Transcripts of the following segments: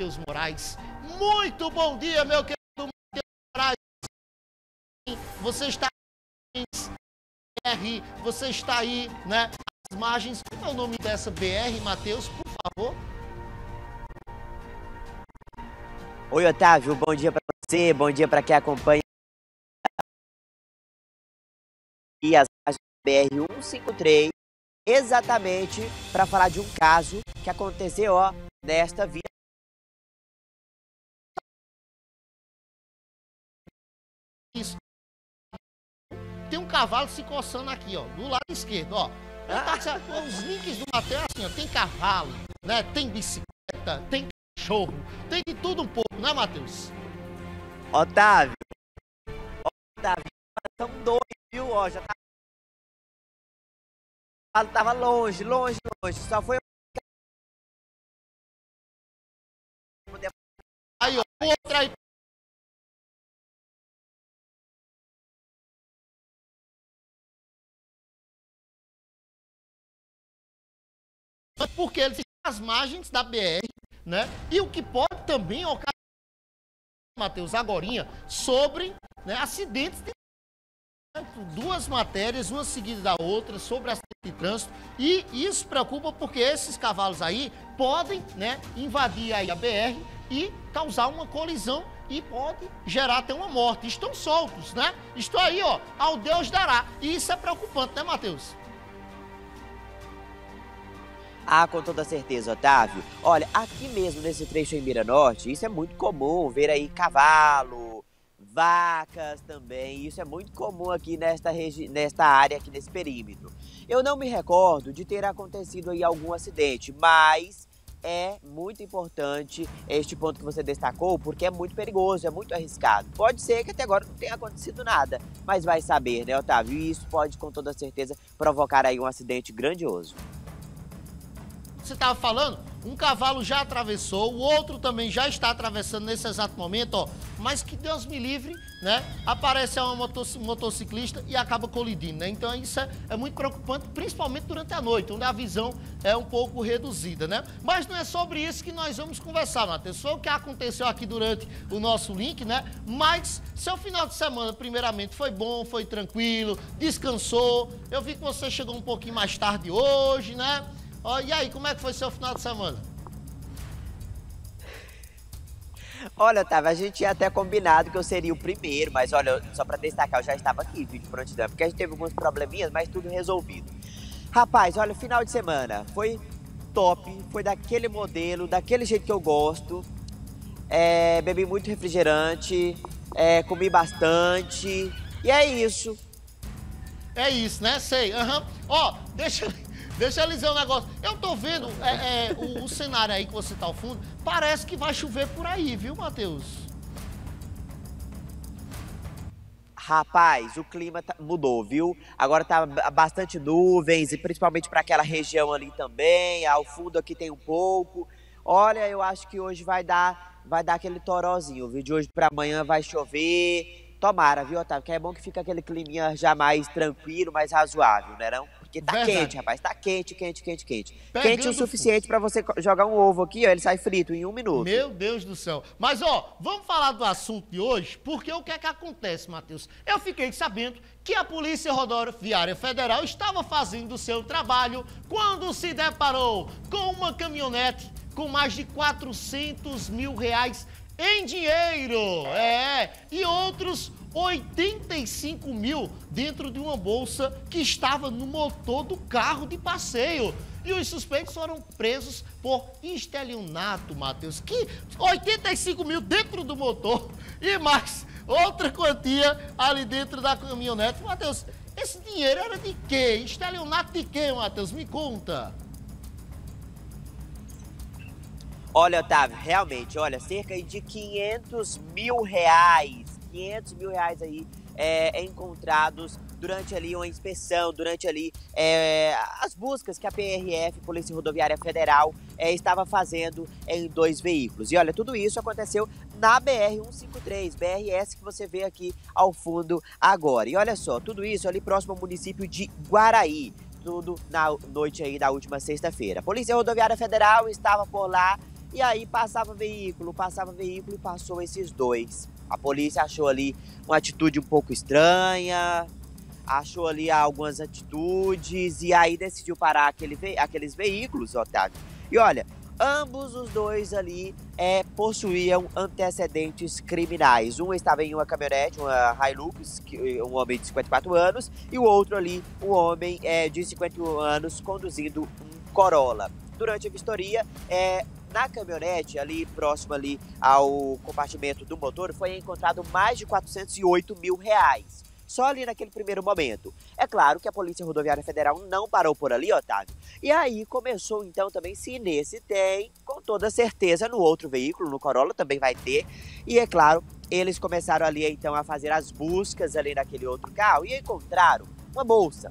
Matheus Moraes. Muito bom dia, meu querido Matheus Moraes. Você está BR, você está aí, né? As margens. Qual é o nome dessa BR, Matheus, por favor? Oi, Otávio, bom dia para você, bom dia para quem acompanha e as BR-153, exatamente para falar de um caso que aconteceu, ó, nesta via. Tem um cavalo se coçando aqui, ó, do lado esquerdo, ó. Tá, os links do Matheus, assim, ó, tem cavalo, né? Tem bicicleta, tem cachorro, tem de tudo um pouco, né, Matheus? Otávio, Otávio, são dois, viu? Ó, já tá. Tava longe, longe, longe. Só foi. Aí, ó, outra aí. Porque eles estão às margens da BR, né? E o que pode também ocasionar, Matheus, agorinha, sobre né, acidentes de duas matérias, uma seguida da outra, sobre acidente de trânsito. E isso preocupa porque esses cavalos aí podem né, invadir aí a BR e causar uma colisão e pode gerar até uma morte. Estão soltos, né? Estou aí, ó, ao Deus dará. E isso é preocupante, né, Matheus? Ah, com toda certeza, Otávio. Olha, aqui mesmo nesse trecho em Mira Norte, isso é muito comum ver aí cavalo, vacas também. Isso é muito comum aqui nesta, nesta área, aqui nesse perímetro. Eu não me recordo de ter acontecido aí algum acidente, mas é muito importante este ponto que você destacou, porque é muito perigoso, é muito arriscado. Pode ser que até agora não tenha acontecido nada, mas vai saber, né, Otávio? E isso pode, com toda certeza, provocar aí um acidente grandioso você estava falando, um cavalo já atravessou, o outro também já está atravessando nesse exato momento, ó. Mas que Deus me livre, né? Aparece uma motociclista e acaba colidindo, né? Então isso é, é, muito preocupante, principalmente durante a noite, onde a visão é um pouco reduzida, né? Mas não é sobre isso que nós vamos conversar, Matheus. Foi o que aconteceu aqui durante o nosso link, né? Mas seu final de semana, primeiramente, foi bom, foi tranquilo, descansou. Eu vi que você chegou um pouquinho mais tarde hoje, né? Oh, e aí, como é que foi seu final de semana? Olha, Otávio, a gente tinha até combinado que eu seria o primeiro, mas olha, só para destacar, eu já estava aqui, vídeo prontidão, porque a gente teve alguns probleminhas, mas tudo resolvido. Rapaz, olha, final de semana foi top, foi daquele modelo, daquele jeito que eu gosto. É, bebi muito refrigerante, é, comi bastante, e é isso. É isso, né? Sei. Aham. Uhum. Ó, deixa Deixa eu dizer um negócio. Eu tô vendo é, é, o, o, cenário aí que você tá ao fundo. Parece que vai chover por aí, viu, Matheus? Rapaz, o clima tá, mudou, viu? Agora tá bastante nuvens, e principalmente para aquela região ali também. Ao fundo aqui tem um pouco. Olha, eu acho que hoje vai dar, vai dar aquele torozinho, viu? De hoje para amanhã vai chover. Tomara, viu, Otávio? Que é bom que fica aquele climinha já mais tranquilo, mais razoável, né não? Porque tá Verdade. quente, rapaz. Tá quente, quente, quente, quente. Pegando quente o suficiente para você jogar um ovo aqui, ó. Ele sai frito em um minuto. Meu Deus do céu. Mas, ó, vamos falar do assunto de hoje, porque o que é que acontece, Matheus? Eu fiquei sabendo que a Polícia Rodoviária Federal estava fazendo o seu trabalho quando se deparou com uma caminhonete com mais de 400 mil reais em dinheiro. É, e outros 85 mil dentro de uma bolsa que estava no motor do carro de passeio. E os suspeitos foram presos por estelionato, Matheus. Que 85 mil dentro do motor e mais outra quantia ali dentro da caminhonete. Matheus, esse dinheiro era de quê? Estelionato de quê, Matheus? Me conta. Olha, Otávio, realmente, olha, cerca de 500 mil reais 500 mil reais aí é, encontrados durante ali uma inspeção, durante ali é, as buscas que a PRF, Polícia Rodoviária Federal, é, estava fazendo em dois veículos. E olha, tudo isso aconteceu na BR-153, BRS que você vê aqui ao fundo agora. E olha só, tudo isso ali próximo ao município de Guaraí, tudo na noite aí da última sexta-feira. Polícia Rodoviária Federal estava por lá E aí passava veículo, passava veículo e passou esses dois. A polícia achou ali uma atitude um pouco estranha, achou ali algumas atitudes e aí decidiu parar aquele, aqueles veículos, Otávio. E olha, ambos os dois ali é, possuíam antecedentes criminais. Um estava em uma caminhonete, uma Hilux, um homem de 54 anos, e o outro ali, um homem é, de 51 anos, conduzindo um Corolla. Durante a vistoria, é, na caminhonete, ali próximo ali ao compartimento do motor, foi encontrado mais de 408 mil reais. Só ali naquele primeiro momento. É claro que a Polícia Rodoviária Federal não parou por ali, Otávio. E aí começou então também, se nesse tem, com toda certeza no outro veículo, no Corolla também vai ter. E é claro, eles começaram ali então a fazer as buscas ali naquele outro carro e encontraram uma bolsa.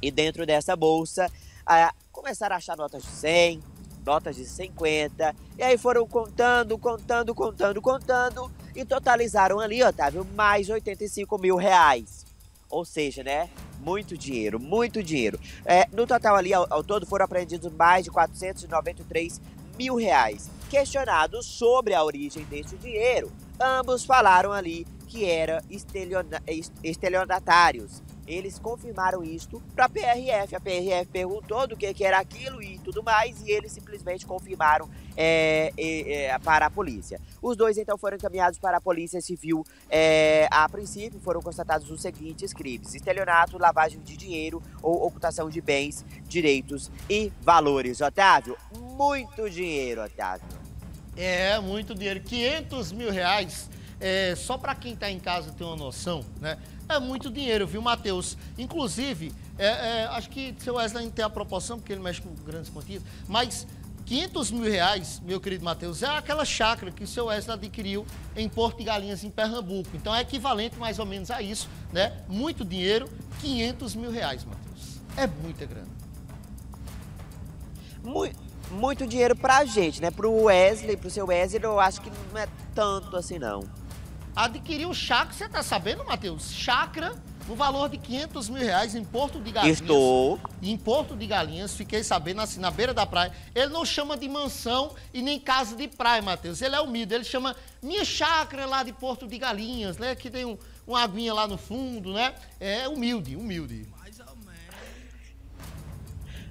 E dentro dessa bolsa, ah, começaram a achar notas de 100, notas de 50. E aí foram contando, contando, contando, contando. E totalizaram ali, Otávio, mais 85 mil reais. Ou seja, né? Muito dinheiro, muito dinheiro. É, no total ali, ao, ao todo, foram apreendidos mais de 493 mil reais. Questionados sobre a origem deste dinheiro, ambos falaram ali que era estelionatários eles confirmaram isto para a PRF. A PRF perguntou do que, que, era aquilo e tudo mais, e eles simplesmente confirmaram é, é, para a polícia. Os dois então foram encaminhados para a Polícia Civil. É, a princípio foram constatados os seguintes crimes: estelionato, lavagem de dinheiro ou ocultação de bens, direitos e valores. Otávio, muito dinheiro, Otávio. É, muito dinheiro. 500 mil reais. É, só para quem está em casa ter uma noção, né? É muito dinheiro, viu, Matheus? Inclusive, é, é, acho que seu Wesley não tem a proporção, porque ele mexe com grandes quantias, mas 500 mil reais, meu querido Matheus, é aquela chácara que o seu Wesley adquiriu em Porto de Galinhas, em Pernambuco. Então é equivalente mais ou menos a isso, né? Muito dinheiro, 500 mil reais, Matheus. É muita grana. Muito, muito dinheiro pra gente, né? Pro Wesley, pro seu Wesley, eu acho que não é tanto assim, não adquiriu chácara, você tá sabendo, Matheus? Chácara no valor de 500 mil reais em Porto de Galinhas. Estou. Em Porto de Galinhas, fiquei sabendo, assim, na beira da praia. Ele não chama de mansão e nem casa de praia, Matheus. Ele é humilde, ele chama minha chácara lá de Porto de Galinhas, né? Que tem um, uma aguinha lá no fundo, né? É humilde, humilde. Mais ou menos.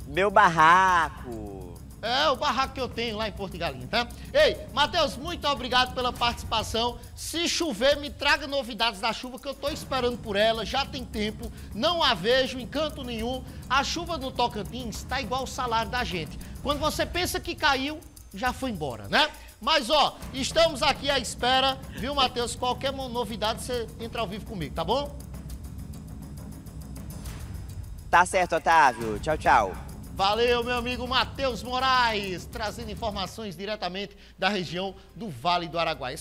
Meu barraco. É o barraco que eu tenho lá em Porto de Galinha, tá? Ei, Matheus, muito obrigado pela participação. Se chover, me traga novidades da chuva que eu tô esperando por ela, já tem tempo, não a vejo em canto nenhum. A chuva no Tocantins está igual o salário da gente. Quando você pensa que caiu, já foi embora, né? Mas ó, estamos aqui à espera, viu, Matheus? Qualquer novidade você entra ao vivo comigo, tá bom? Tá certo, Otávio. Tchau, tchau. Valeu, meu amigo Matheus Moraes, trazendo informações diretamente da região do Vale do Araguaia.